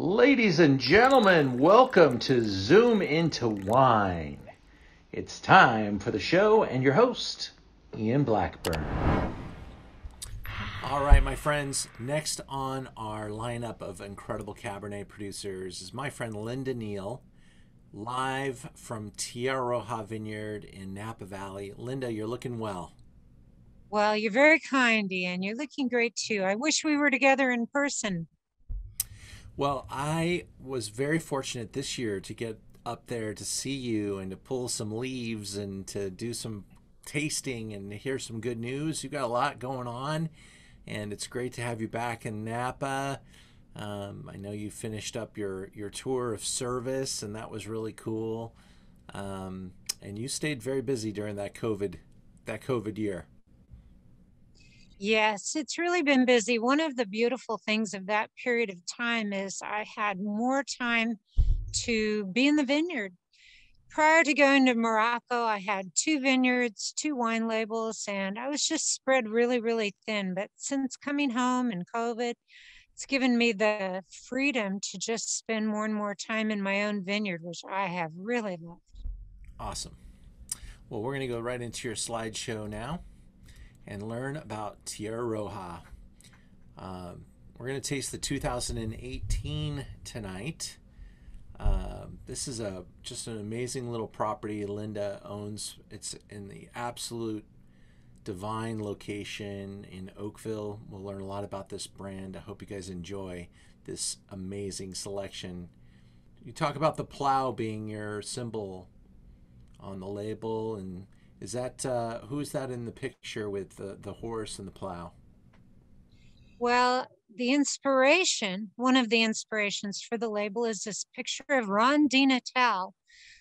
Ladies and gentlemen, welcome to Zoom into Wine. It's time for the show and your host, Ian Blackburn. All right, my friends, next on our lineup of incredible Cabernet producers is my friend Linda Neal, live from Tierra Roja Vineyard in Napa Valley. Linda, you're looking well. Well, you're very kind, Ian. You're looking great too. I wish we were together in person. Well, I was very fortunate this year to get up there to see you and to pull some leaves and to do some tasting and to hear some good news. You've got a lot going on, and it's great to have you back in Napa. Um, I know you finished up your, your tour of service, and that was really cool. Um, and you stayed very busy during that COVID that COVID year. Yes, it's really been busy. One of the beautiful things of that period of time is I had more time to be in the vineyard. Prior to going to Morocco, I had two vineyards, two wine labels, and I was just spread really, really thin. But since coming home and COVID, it's given me the freedom to just spend more and more time in my own vineyard, which I have really loved. Awesome. Well, we're going to go right into your slideshow now and learn about Tierra Roja. Um, we're going to taste the 2018 tonight. Uh, this is a just an amazing little property Linda owns. It's in the absolute divine location in Oakville. We'll learn a lot about this brand. I hope you guys enjoy this amazing selection. You talk about the plow being your symbol on the label and is that uh, who's that in the picture with the, the horse and the plow? Well, the inspiration, one of the inspirations for the label is this picture of Ron DiNatale.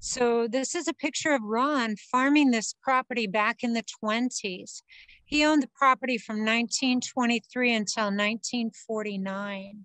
So this is a picture of Ron farming this property back in the 20s. He owned the property from 1923 until 1949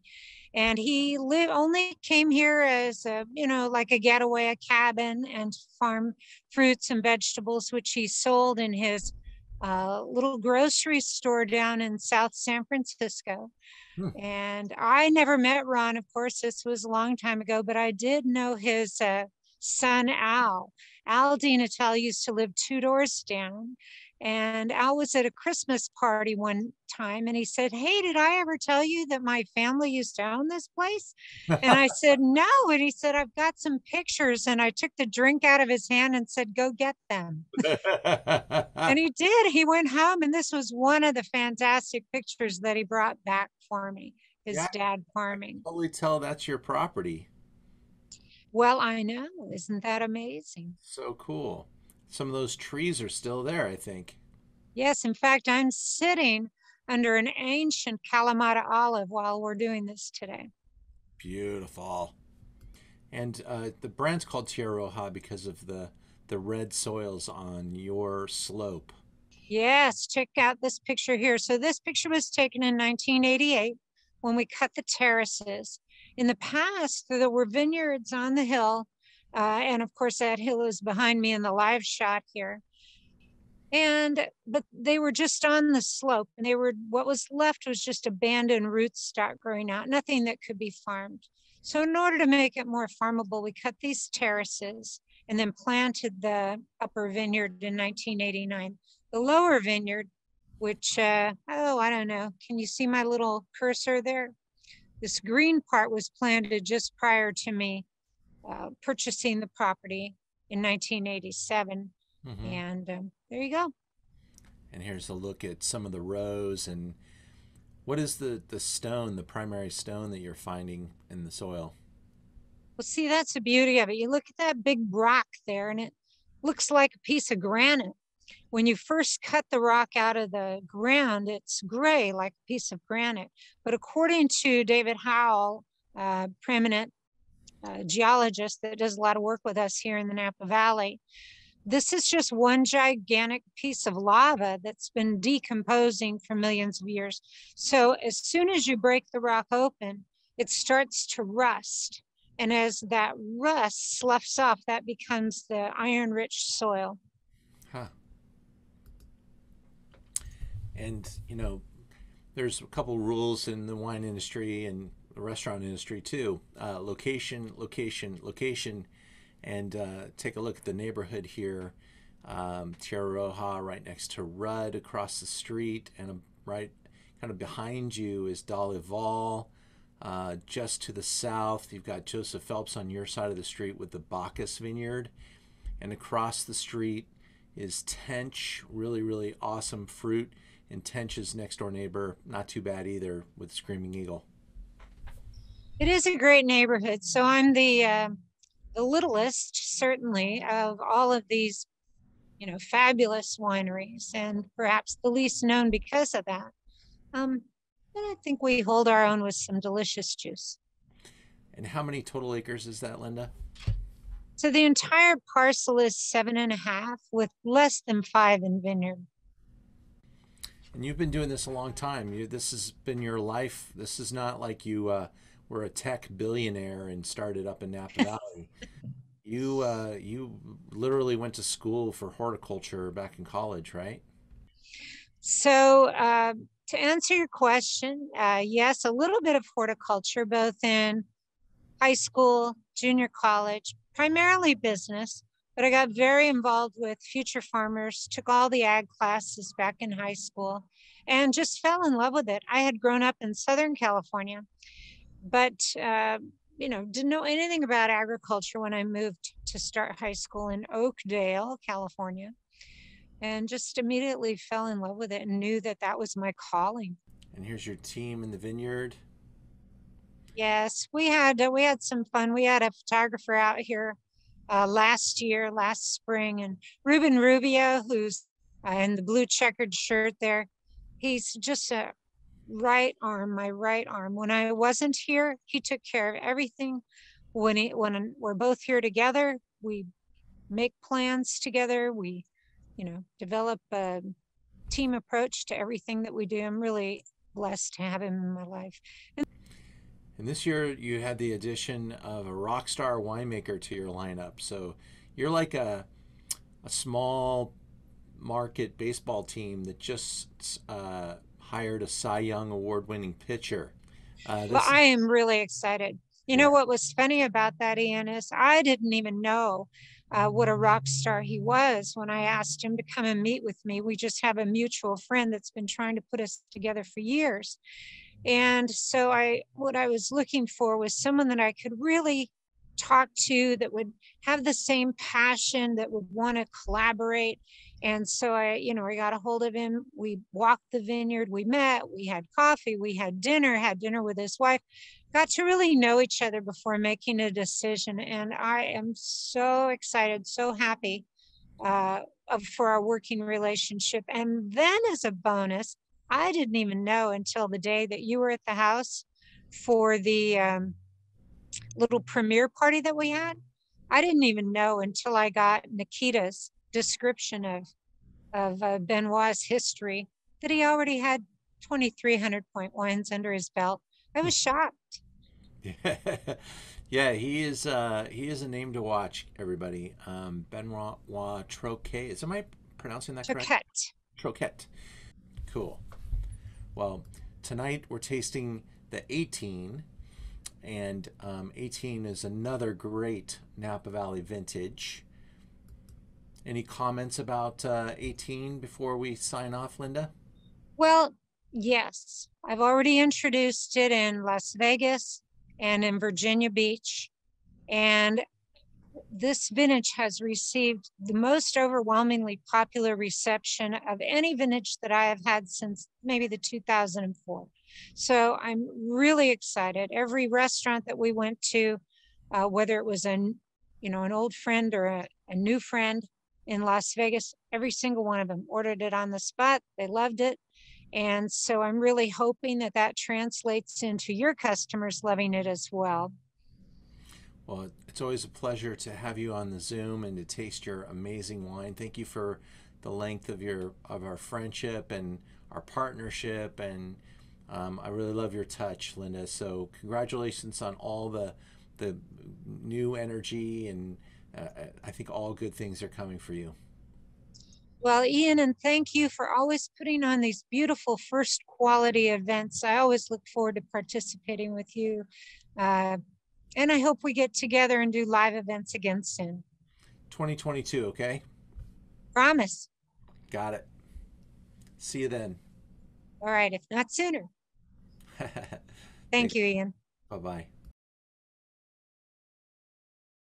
and he lived only came here as a you know like a getaway a cabin and farm fruits and vegetables which he sold in his uh, little grocery store down in south san francisco. Hmm. and i never met ron of course this was a long time ago but i did know his uh, son al al DiNatale used to live two doors down and Al was at a Christmas party one time and he said, Hey, did I ever tell you that my family used to own this place? And I said, No. And he said, I've got some pictures. And I took the drink out of his hand and said, Go get them. and he did. He went home, and this was one of the fantastic pictures that he brought back for me his yeah, dad farming. Totally tell that's your property. Well, I know. Isn't that amazing? So cool some of those trees are still there, I think. Yes, in fact, I'm sitting under an ancient Kalamata olive while we're doing this today. Beautiful. And uh, the brand's called Tierra Roja because of the the red soils on your slope. Yes, check out this picture here. So this picture was taken in 1988 when we cut the terraces. In the past, there were vineyards on the hill uh, and of course, that hill is behind me in the live shot here. And, but they were just on the slope and they were, what was left was just abandoned rootstock growing out, nothing that could be farmed. So in order to make it more farmable, we cut these terraces and then planted the upper vineyard in 1989. The lower vineyard, which, uh, oh, I don't know, can you see my little cursor there? This green part was planted just prior to me uh, purchasing the property in 1987. Mm-hmm. And um, there you go. And here's a look at some of the rows and what is the, the stone, the primary stone that you're finding in the soil? Well, see, that's the beauty of it. You look at that big rock there and it looks like a piece of granite. When you first cut the rock out of the ground, it's gray like a piece of granite. But according to David Howell, uh, preeminent a geologist that does a lot of work with us here in the Napa Valley. This is just one gigantic piece of lava that's been decomposing for millions of years. So as soon as you break the rock open, it starts to rust. And as that rust sloughs off, that becomes the iron rich soil. Huh. And, you know, there's a couple rules in the wine industry, and the restaurant industry too. Uh, location, location, location, and uh, take a look at the neighborhood here. Um, Tierra Roja, right next to Rudd, across the street, and right kind of behind you is Dalla Valle. Uh, just to the south, you've got Joseph Phelps on your side of the street with the Backus Vineyard, and across the street is Tench, really, really awesome fruit. And Tench's next door neighbor, not too bad either, with Screaming Eagle. It is a great neighborhood. So I'm the uh, the littlest, certainly, of all of these, you know, fabulous wineries, and perhaps the least known because of that. Um, but I think we hold our own with some delicious juice. And how many total acres is that, Linda? So the entire parcel is seven and a half, with less than five in vineyard. And you've been doing this a long time. You, this has been your life. This is not like you uh, were a tech billionaire and started up in Napa Valley. you uh, you literally went to school for horticulture back in college, right? So uh, to answer your question, uh, yes, a little bit of horticulture, both in high school, junior college, primarily business. But I got very involved with Future Farmers, took all the ag classes back in high school, and just fell in love with it. I had grown up in Southern California but uh, you know didn't know anything about agriculture when i moved to start high school in oakdale california and just immediately fell in love with it and knew that that was my calling. And here's your team in the vineyard? Yes we had uh, we had some fun. We had a photographer out here uh, last year last spring and ruben rubio who's uh, in the blue checkered shirt there he's just a right arm, my right arm. When I wasn't here, he took care of everything. When he, when we're both here together, we make plans together. We, you know, develop a team approach to everything that we do. I'm really blessed to have him in my life. And, and this year, you had the addition of a rock star winemaker to your lineup. So you're like a a small market baseball team that just uh, hired a Cy Young award winning pitcher. Uh, well, I am really excited. You know what was funny about that, Ian, is I didn't even know uh, what a rock star he was when I asked him to come and meet with me. We just have a mutual friend that's been trying to put us together for years. And so I what I was looking for was someone that I could really talk to that would have the same passion that would want to collaborate and so I, you know, I got a hold of him. We walked the vineyard, we met, we had coffee, we had dinner, had dinner with his wife, got to really know each other before making a decision. And I am so excited, so happy uh, for our working relationship. And then, as a bonus, I didn't even know until the day that you were at the house for the um, little premiere party that we had. I didn't even know until I got Nikita's description of of uh, Benoit's history that he already had 2,300 point wines under his belt. I was shocked. Yeah, yeah he is. Uh, he is a name to watch. Everybody, um, Benoit Touquette. Is am I pronouncing that Touquette. correct? Touquette. Cool. Well, tonight we're tasting the 18, and um, 18 is another great Napa Valley vintage. Any comments about uh, 18 before we sign off, Linda? Well, yes. I've already introduced it in Las Vegas and in Virginia Beach. And this vintage has received the most overwhelmingly popular reception of any vintage that I have had since maybe the 2004. So I'm really excited. Every restaurant that we went to, uh, whether it was a you know an old friend or a, a new friend, in Las Vegas. Every single one of them ordered it on the spot. They loved it. And so I'm really hoping that that translates into your customers loving it as well. Well, it's always a pleasure to have you on the Zoom and to taste your amazing wine. Thank you for the length of your of our friendship and our partnership and um, I really love your touch, Linda. So congratulations on all the the new energy and uh, I think all good things are coming for you. Well, Ian, and thank you for always putting on these beautiful first quality events. I always look forward to participating with you. Uh, and I hope we get together and do live events again soon. 2022, okay? Promise. Got it. See you then. All right, if not sooner. Thank you, Ian. Bye bye.